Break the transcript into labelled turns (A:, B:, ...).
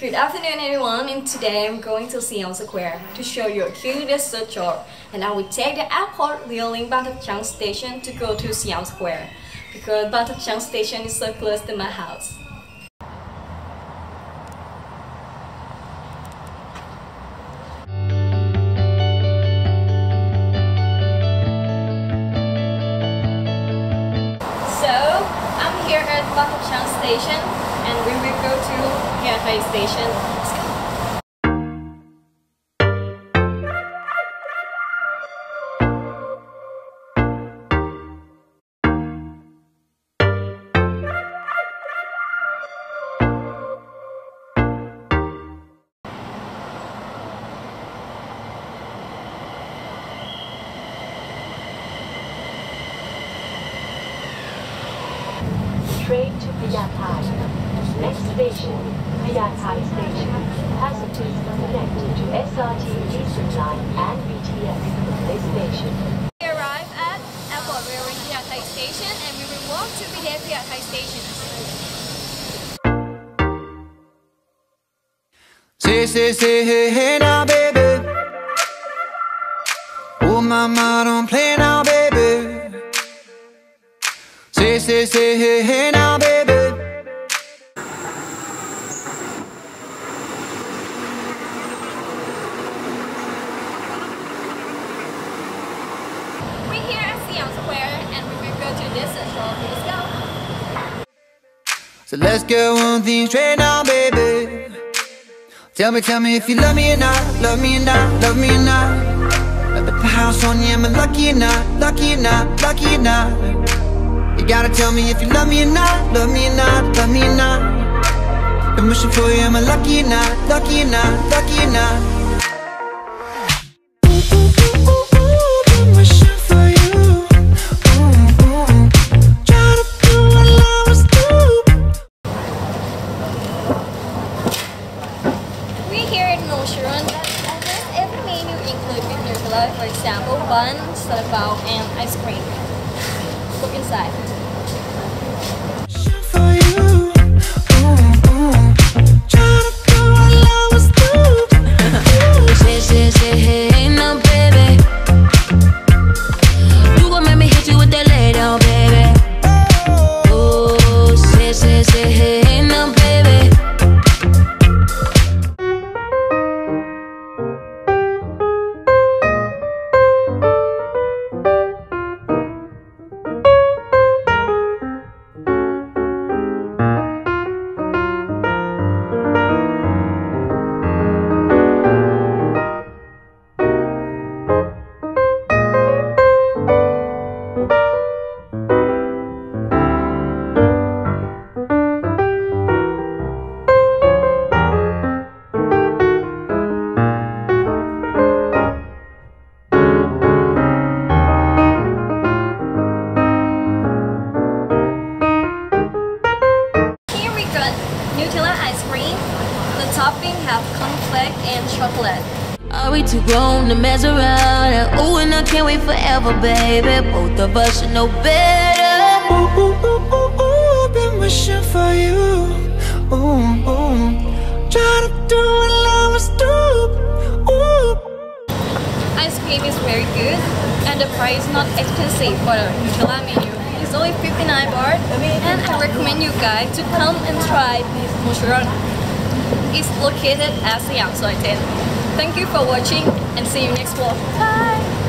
A: Good afternoon everyone and today I'm going to Siam Square to show you a dessert shop and I will take the airport leaving Chang station to go to Siam Square because Chang station is so close to my house. So I'm here at Chang station and we will go to Phaya Thai station.
B: Train to Phaya Thai. Next station, Phaya Thai Station. Passengers connected to SRT Eastern Line and BTS station
A: We arrive at Airport Railway Phaya Thai station and we will walk to Bidai Phaya Thai station.
C: Say, say, say, hey, hey now, baby. Oh, mama, don't play now, baby. Say, say, say, hey, hey now, baby.
A: We're at Siam Square and we will go to this shop. Let's go.
C: So let's get one thing straight now, baby. Tell me, tell me if you love me or not, love me or not, love me or not. Let the house on you, am I lucky or not, lucky or not, lucky or not? You gotta tell me if you love me or not, love me or not, love me or not. I'm wishing for you, am I lucky or not, lucky or not, lucky or not?
A: Nutella, for example, bun, salapao, and ice cream. Look inside. Nutella ice cream. The topping have cornflake and chocolate.
D: Are we too grown to mess around? And ooh, and I can't wait forever, baby. Both of us should know better.
C: Ooh, ooh, ooh, ooh, ooh, been wishing for you. Ooh, ooh. Try to do what I was doing. Ooh.
A: Ice cream is very good and the price is not expensive for the Nutella menu. Only 59 baht and I recommend you guys to come and try this Mochiron. It's located at Siam 10. Thank you for watching and see you next vlog. Bye!